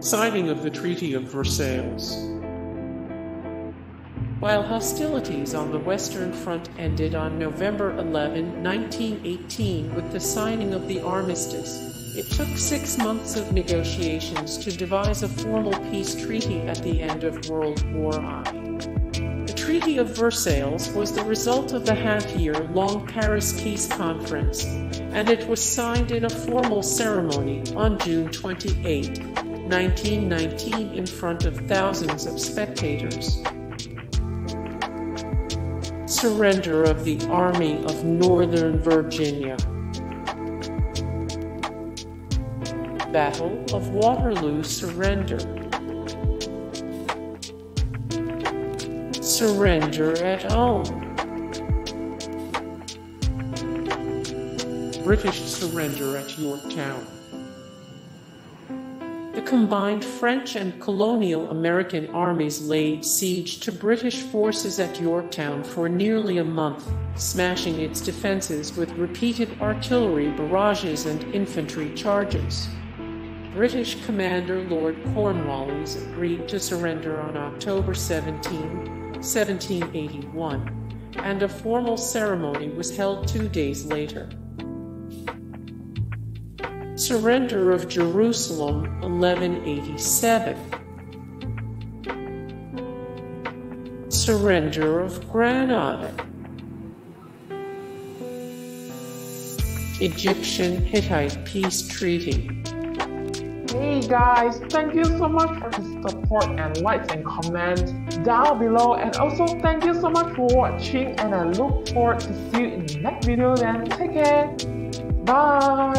Signing of the Treaty of Versailles. While hostilities on the Western Front ended on November 11, 1918, with the signing of the armistice, it took six months of negotiations to devise a formal peace treaty at the end of World War I. The Treaty of Versailles was the result of the half-year-long Paris Peace Conference, and it was signed in a formal ceremony on June 28, 1919 in front of thousands of spectators surrender of the Army of Northern Virginia. Battle of Waterloo surrender. Surrender at Ulm. British surrender at Yorktown combined French and colonial American armies laid siege to British forces at Yorktown for nearly a month, smashing its defenses with repeated artillery barrages and infantry charges. British commander Lord Cornwallis agreed to surrender on October 17, 1781, and a formal ceremony was held two days later. Surrender of Jerusalem, 1187. Surrender of Granada. Egyptian Hittite Peace Treaty. Hey guys, thank you so much for the support and likes and comments down below and also thank you so much for watching and I look forward to see you in the next video then. Take care. Bye.